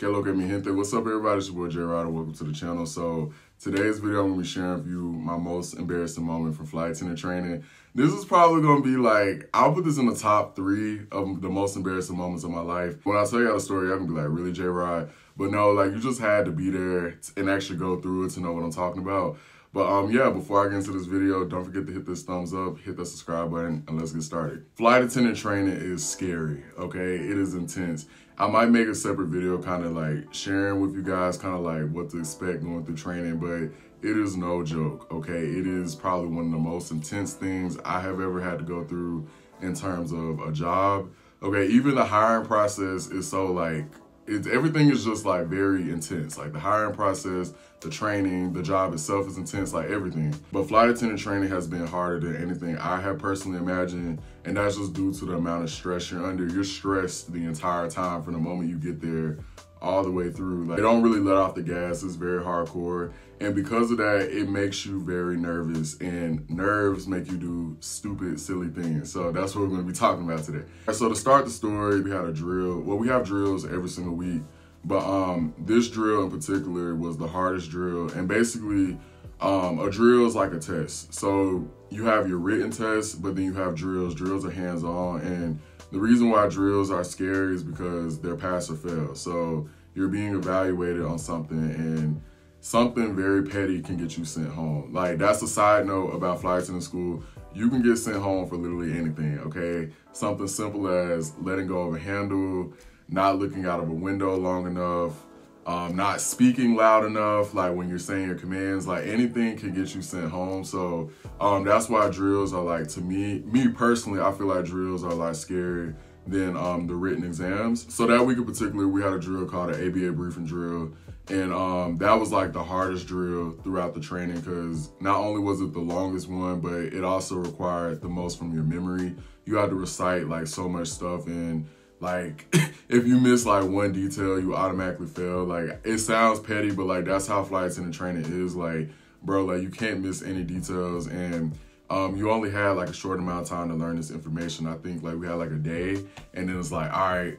Que lo que mi gente? What's up, everybody? It's your boy Jay Ryder. Welcome to the channel. So today's video, I'm gonna be sharing with you my most embarrassing moment from flight attendant training. This is probably gonna be like I'll put this in the top three of the most embarrassing moments of my life. When I tell y'all the story, y'all gonna be like, "Really, J Rod?" But no, like you just had to be there and actually go through it to know what I'm talking about. But um, yeah, before I get into this video, don't forget to hit this thumbs up, hit that subscribe button, and let's get started. Flight attendant training is scary, okay? It is intense. I might make a separate video kind of like sharing with you guys kind of like what to expect going through training, but it is no joke, okay? It is probably one of the most intense things I have ever had to go through in terms of a job. Okay, even the hiring process is so like it's everything is just like very intense. Like the hiring process, the training, the job itself is intense, like everything. But flight attendant training has been harder than anything I have personally imagined. And that's just due to the amount of stress you're under. You're stressed the entire time from the moment you get there all the way through. Like they don't really let off the gas. It's very hardcore. And because of that, it makes you very nervous and nerves make you do stupid, silly things. So that's what we're gonna be talking about today. So to start the story, we had a drill. Well, we have drills every single week, but um, this drill in particular was the hardest drill. And basically, um, a drill is like a test. So you have your written test, but then you have drills. Drills are hands-on and the reason why drills are scary is because they're pass or fail. So you're being evaluated on something and something very petty can get you sent home. Like that's a side note about flight attendant school. You can get sent home for literally anything, okay? Something simple as letting go of a handle, not looking out of a window long enough, um, not speaking loud enough, like when you're saying your commands, like anything can get you sent home. So um, that's why drills are like, to me, me personally, I feel like drills are like scary than um, the written exams. So that week in particular, we had a drill called an ABA briefing drill. And um, that was like the hardest drill throughout the training because not only was it the longest one, but it also required the most from your memory. You had to recite like so much stuff and like, if you miss like one detail, you automatically fail. Like, it sounds petty, but like that's how flight the training is. Like, bro, like you can't miss any details, and um, you only had like a short amount of time to learn this information. I think like we had like a day, and then it's like, all right,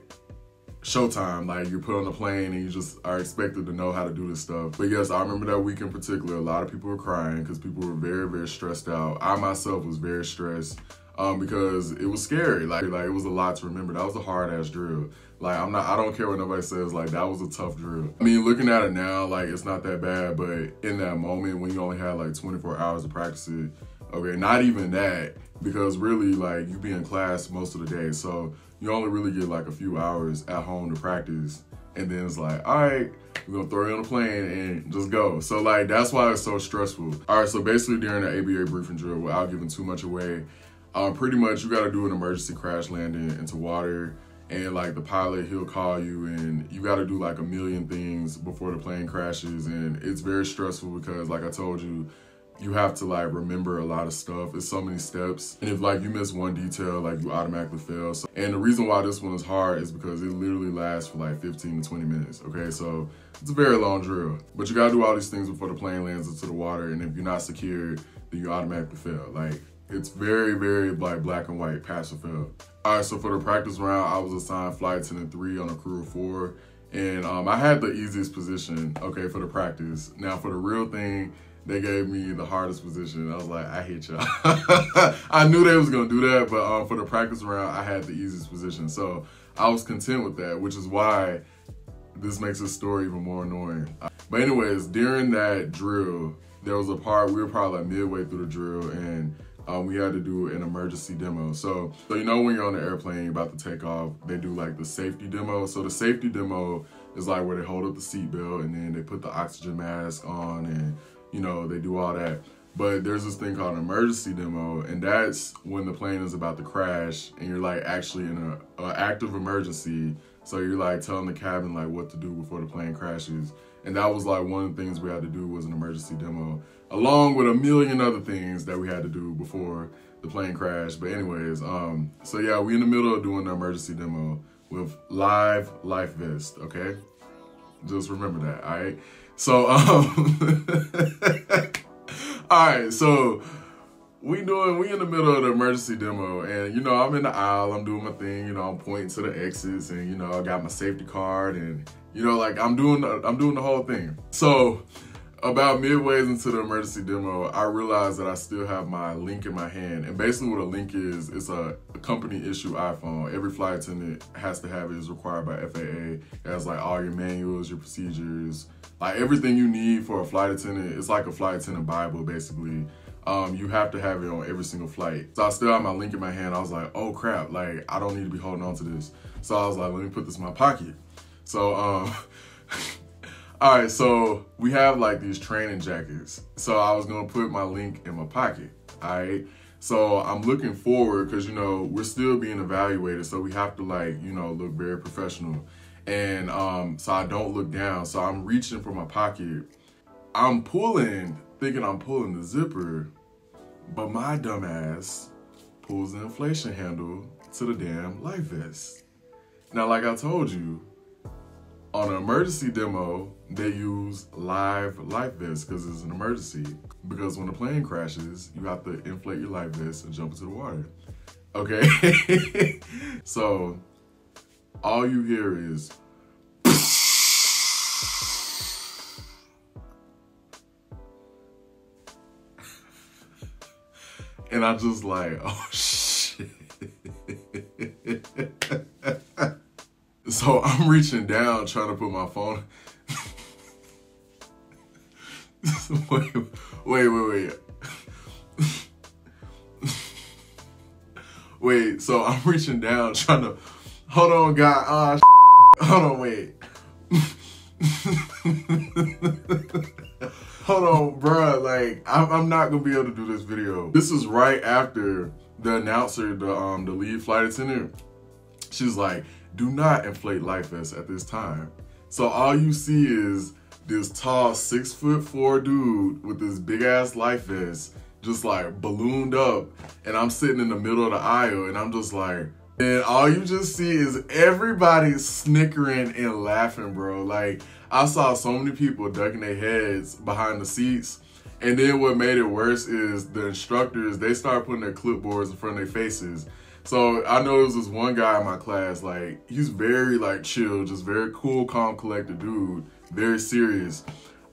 showtime. Like you're put on the plane and you just are expected to know how to do this stuff. But yes, I remember that week in particular, a lot of people were crying because people were very, very stressed out. I myself was very stressed um, because it was scary. Like, like it was a lot to remember. That was a hard ass drill. Like, I'm not, I don't care what nobody says. Like, that was a tough drill. I mean, looking at it now, like, it's not that bad. But in that moment, when you only had like 24 hours to practice it, okay, not even that, because really, like, you be in class most of the day. So you only really get like a few hours at home to practice. And then it's like, all right, we're gonna throw you on a plane and just go. So like, that's why it's so stressful. All right, so basically during the ABA briefing drill, without giving too much away, um, pretty much you got to do an emergency crash landing into water and like the pilot he'll call you and you got to do like a million things before the plane crashes and it's very stressful because like i told you you have to like remember a lot of stuff. It's so many steps and if like you miss one detail like you automatically fail. So, and the reason why this one is hard is because it literally lasts for like 15 to 20 minutes okay? So it's a very long drill but you got to do all these things before the plane lands into the water and if you're not secured then you automatically fail like it's very, very like black and white, pass or fail. All right, so for the practice round, I was assigned flight attendant three on a crew of four. And um, I had the easiest position, okay, for the practice. Now for the real thing, they gave me the hardest position. I was like, I hate y'all. I knew they was gonna do that, but um, for the practice round, I had the easiest position. So I was content with that, which is why this makes this story even more annoying. But anyways, during that drill, there was a part, we were probably like midway through the drill and um, we had to do an emergency demo. So, so you know when you're on the airplane, you're about to take off, they do like the safety demo. So the safety demo is like where they hold up the seatbelt and then they put the oxygen mask on and you know they do all that. But there's this thing called an emergency demo, and that's when the plane is about to crash and you're like actually in a, a active emergency. So you're like telling the cabin like what to do before the plane crashes. And that was like one of the things we had to do was an emergency demo, along with a million other things that we had to do before the plane crashed. But anyways, um, so yeah, we in the middle of doing the emergency demo with live life vest, okay? Just remember that, all right? So, um, all right, so we doing, we in the middle of the emergency demo and you know, I'm in the aisle, I'm doing my thing, you know, I'm pointing to the exits and you know, I got my safety card and You know, like I'm doing I'm doing the whole thing. So about midways into the emergency demo, I realized that I still have my link in my hand. And basically what a link is, it's a, company issue iPhone. Every flight attendant has to have it's required by FAA. It has like all your manuals, your procedures, like everything you need for a flight attendant. It's like a flight attendant Bible, basically. Um, you have to have it on every single flight. So I still have my link in my hand. I was like, oh crap, like I don't need to be holding on to this. So I was like, let me put this in my pocket. So, um, all right, so we have like these training jackets. So I was gonna put my link in my pocket, all right? So I'm looking forward because, you know, we're still being evaluated. So we have to like, you know, look very professional. And um, so I don't look down. So I'm reaching for my pocket. I'm pulling, thinking I'm pulling the zipper, but my dumbass pulls the inflation handle to the damn life vest. Now, like I told you, on an emergency demo, they use live life vests because it's an emergency. Because when the plane crashes, you have to inflate your life vest and jump into the water. Okay? so, all you hear is. And I just like, oh shit. So I'm reaching down trying to put my phone. wait, wait, wait, wait. wait, so I'm reaching down trying to. Hold on, God. Ah, uh, hold on, wait. Like, I'm, I'm not gonna be able to do this video. This is right after the announcer, the um, the lead flight attendant. She's like, do not inflate life vests at this time. So all you see is this tall six foot four dude with this big ass life vest just like ballooned up and I'm sitting in the middle of the aisle and I'm just like, and all you just see is everybody snickering and laughing, bro. Like I saw so many people ducking their heads behind the seats. And then what made it worse is the instructors, they start putting their clipboards in front of their faces. So I know there was this one guy in my class, like he's very like chill, just very cool, calm, collected dude, very serious.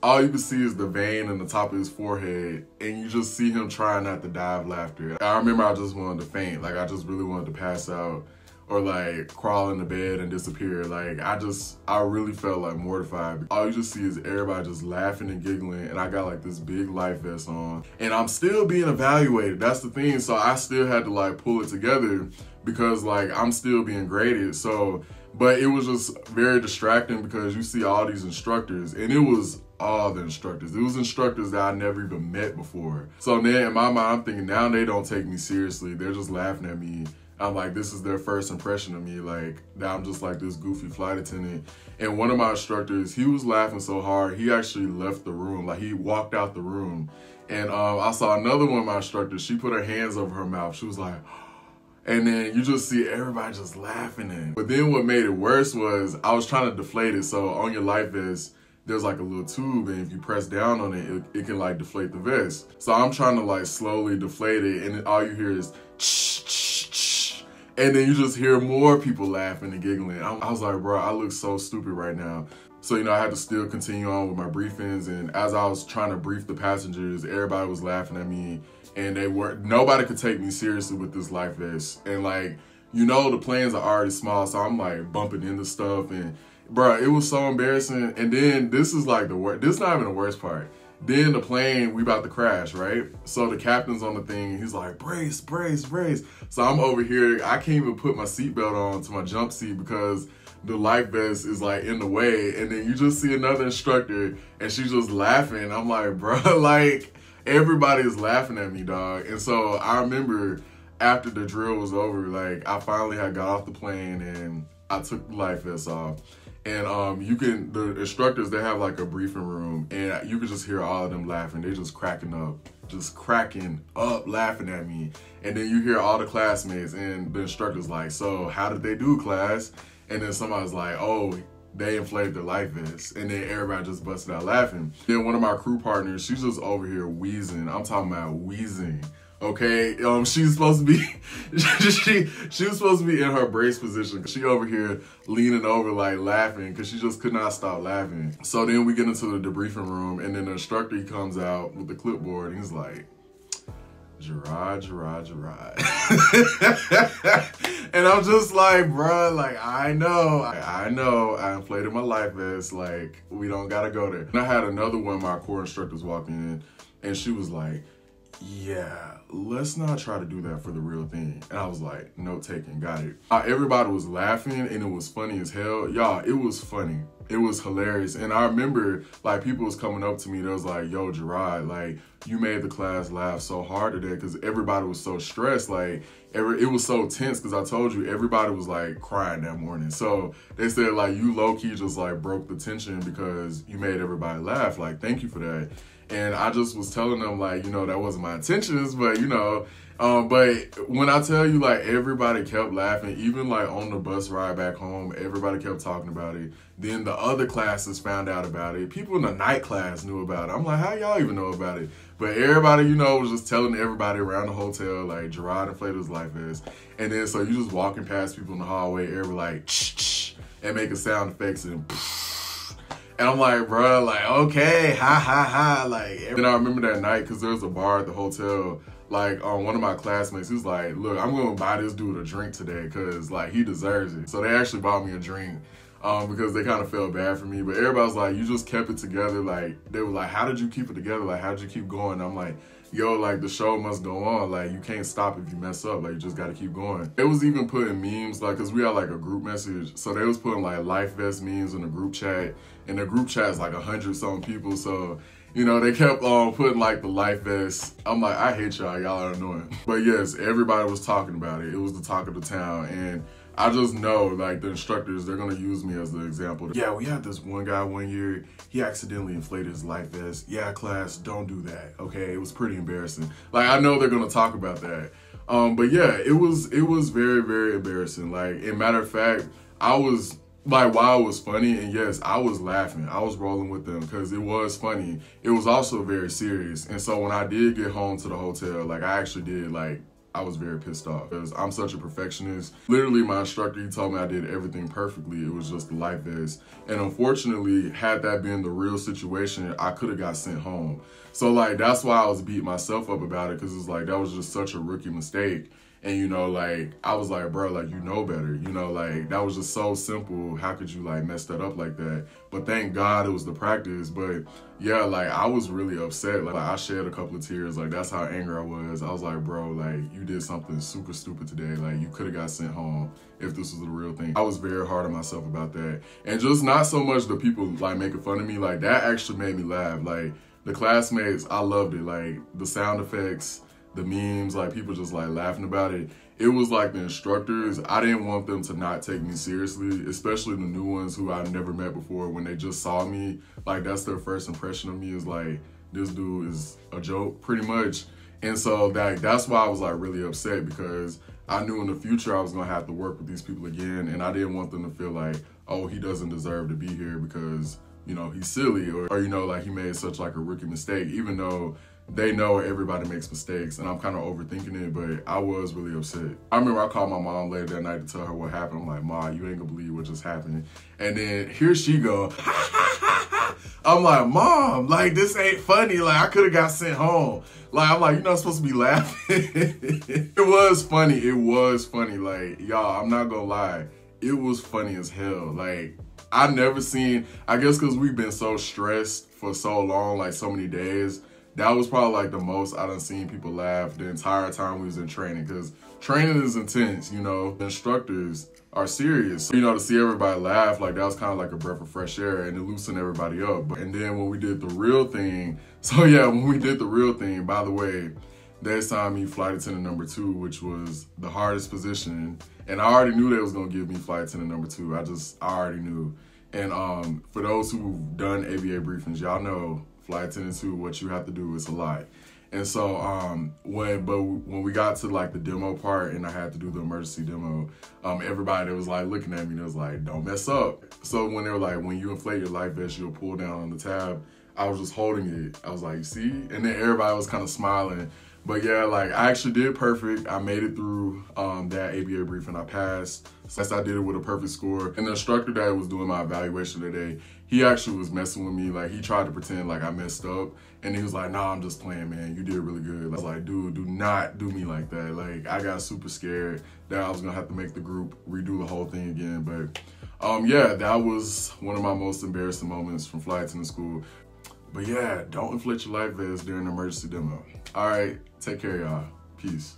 All you can see is the vein in the top of his forehead, and you just see him trying not to die of laughter. I remember I just wanted to faint, like I just really wanted to pass out or like crawl in the bed and disappear. Like I just, I really felt like mortified. All you just see is everybody just laughing and giggling and I got like this big life vest on and I'm still being evaluated. That's the thing. So I still had to like pull it together because like I'm still being graded. So, but it was just very distracting because you see all these instructors and it was all the instructors. It was instructors that I never even met before. So then in my mind, I'm thinking now they don't take me seriously. They're just laughing at me I'm like, this is their first impression of me. Like, I'm just like this goofy flight attendant. And one of my instructors, he was laughing so hard, he actually left the room. Like, he walked out the room. And um, I saw another one of my instructors, she put her hands over her mouth. She was like, and then you just see everybody just laughing. And, but then what made it worse was I was trying to deflate it. So on your life vest, there's like a little tube and if you press down on it, it, it can like deflate the vest. So I'm trying to like slowly deflate it and all you hear is and then you just hear more people laughing and giggling. I, I was like, bro, I look so stupid right now. So, you know, I had to still continue on with my briefings. And as I was trying to brief the passengers, everybody was laughing at me. And they weren't, nobody could take me seriously with this life vest. And like, you know, the planes are already small. So I'm like bumping into stuff. And bro, it was so embarrassing. And then this is like the worst, this is not even the worst part. Then the plane, we about to crash, right? So the captain's on the thing, he's like, brace, brace, brace. So I'm over here, I can't even put my seatbelt on to my jump seat because the life vest is like in the way. And then you just see another instructor and she's just laughing. I'm like, bro, like everybody is laughing at me, dog. And so I remember after the drill was over, like I finally had got off the plane and I took the life vest off and um, you can the instructors they have like a briefing room and you can just hear all of them laughing. They're just cracking up just cracking up laughing at me. And then you hear all the classmates and the instructor's like so how did they do class? And then somebody's like oh they inflated their life vests and then everybody just busted out laughing. Then one of my crew partners she's just over here wheezing. I'm talking about wheezing Okay, um, she's supposed to be, she she was supposed to be in her brace position. She over here leaning over like laughing because she just could not stop laughing. So then we get into the debriefing room, and then the instructor comes out with the clipboard. And he's like, Gerard, Gerard, Gerard. and I'm just like, bruh, like, I know, I, know, I, inflated my life vest. Like, we don't gotta go there. And I had another one of my core instructors walking in, and she was like, yeah, let's not try to do that for the real thing. And I was like, note taking, got it. Uh, everybody was laughing and it was funny as hell. Y'all, it was funny. It was hilarious. And I remember like people was coming up to me, they was like, yo, Gerard, like you made the class laugh so hard today because everybody was so stressed. Like every, it was so tense because I told you everybody was like crying that morning. So they said like you low key just like broke the tension because you made everybody laugh. Like, thank you for that. And I just was telling them like, you know, that wasn't my intentions, but you know, um, but when I tell you like everybody kept laughing, even like on the bus ride back home, everybody kept talking about it. Then the other classes found out about it. People in the night class knew about it. I'm like, how y'all even know about it? But everybody, you know, was just telling everybody around the hotel, like Gerard inflated his life is. And then so you just walking past people in the hallway, everybody like, shh, and making sound effects and. And I'm like, bro, like, okay, ha ha ha. Like, and I remember that night because there was a bar at the hotel. Like, um, one of my classmates, was like, look, I'm gonna buy this dude a drink today because, like, he deserves it. So they actually bought me a drink um, because they kind of felt bad for me. But everybody's like, you just kept it together. Like, they were like, how did you keep it together? Like, how did you keep going? I'm like, yo, like the show must go on. Like you can't stop if you mess up. Like you just gotta keep going. It was even putting memes, like, cause we had like a group message. So they was putting like life vest memes in the group chat. And the group chat is like a hundred something people. So, you know, they kept on um, putting like the life vest. I'm like, I hate y'all, y'all are annoying. But yes, everybody was talking about it. It was the talk of the town. And I just know like the instructors, they're gonna use me as the example. Yeah, we had this one guy one year, he accidentally inflated his life vest. Yeah, class, don't do that. Okay, it was pretty embarrassing. Like I know they're gonna talk about that. Um, but yeah, it was it was very, very embarrassing. Like, in matter of fact, I was like while it was funny and yes i was laughing i was rolling with them because it was funny it was also very serious and so when i did get home to the hotel like i actually did like I was very pissed off because I'm such a perfectionist. Literally, my instructor, he told me I did everything perfectly. It was just the life vest. And unfortunately, had that been the real situation, I could have got sent home. So like, that's why I was beating myself up about it because it's like, that was just such a rookie mistake. And you know, like I was like, bro, like you know better. You know, like that was just so simple. How could you like mess that up like that? But thank God it was the practice. But yeah, like I was really upset. Like I shed a couple of tears. Like that's how angry I was. I was like, bro, like you did something super stupid today. Like you could have got sent home if this was the real thing. I was very hard on myself about that. And just not so much the people like making fun of me. Like that actually made me laugh. Like the classmates, I loved it. Like the sound effects the memes, like people just like laughing about it. It was like the instructors, I didn't want them to not take me seriously, especially the new ones who I never met before. When they just saw me, like that's their first impression of me is like, this dude is a joke, pretty much. And so that that's why I was like really upset because I knew in the future I was gonna have to work with these people again, and I didn't want them to feel like, oh, he doesn't deserve to be here because you know he's silly or, or you know like he made such like a rookie mistake, even though they know everybody makes mistakes and I'm kind of overthinking it, but I was really upset. I remember I called my mom later that night to tell her what happened. I'm like, Ma, you ain't gonna believe what just happened. And then here she go. I'm like, Mom, like this ain't funny. Like I could have got sent home. Like I'm like, you're not supposed to be laughing. it was funny. It was funny. Like y'all, I'm not gonna lie. It was funny as hell. Like I never seen. I guess because we've been so stressed for so long, like so many days that was probably like the most I done seen people laugh the entire time we was in training because training is intense, you know. Instructors are serious. You know, to see everybody laugh, like that was kind of like a breath of fresh air and it loosened everybody up. And then when we did the real thing, so yeah, when we did the real thing, by the way, they assigned me flight attendant number two, which was the hardest position. And I already knew they was gonna give me flight attendant number two. I just, I already knew. And um, for those who've done ABA briefings, y'all know flight attendant two, what you have to do is a lot. And so um, when but when we got to like the demo part and I had to do the emergency demo, um, everybody was like looking at me and it was like, don't mess up. So when they were like, when you inflate your life vest, you'll pull down on the tab. I was just holding it. I was like, see? And then everybody was kind of smiling. But yeah, like I actually did perfect. I made it through um, that ABA briefing. I passed. Since I did it with a perfect score. And the instructor that was doing my evaluation today, he actually was messing with me. Like he tried to pretend like I messed up. And he was like, nah, I'm just playing, man. You did really good. I was like, dude, do not do me like that. Like I got super scared that I was gonna have to make the group redo the whole thing again. But um, yeah, that was one of my most embarrassing moments from flight attendant school. But yeah, don't inflate your life vest during an emergency demo. All right, take care, y'all. Peace.